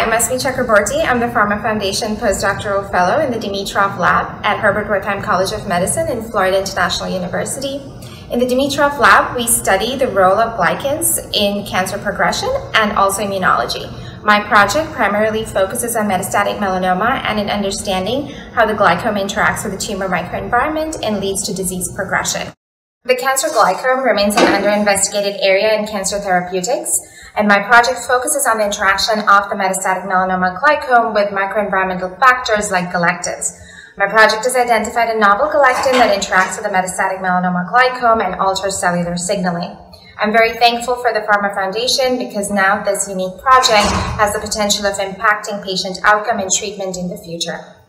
Hi, I'm Asmi Chakraborty. I'm the PhRMA Foundation postdoctoral fellow in the Dimitroff Lab at Herbert Wertheim College of Medicine in Florida International University. In the Dimitroff Lab, we study the role of glycans in cancer progression and also immunology. My project primarily focuses on metastatic melanoma and in understanding how the glycome interacts with the tumor microenvironment and leads to disease progression. The cancer glycome remains an underinvestigated area in cancer therapeutics, and my project focuses on the interaction of the metastatic melanoma glycome with microenvironmental factors like galectins. My project has identified a novel galectin that interacts with the metastatic melanoma glycome and alters cellular signaling. I'm very thankful for the PhRMA Foundation because now this unique project has the potential of impacting patient outcome and treatment in the future.